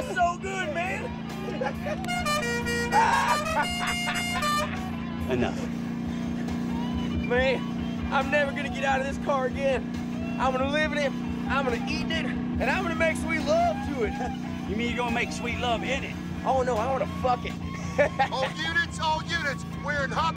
That's so good, man. Enough. Man, I'm never gonna get out of this car again. I'm gonna live in it, I'm gonna eat it, and I'm gonna make sweet love to it. You mean you're gonna make sweet love in it? Oh no, I wanna fuck it. all units, all units, we're in hot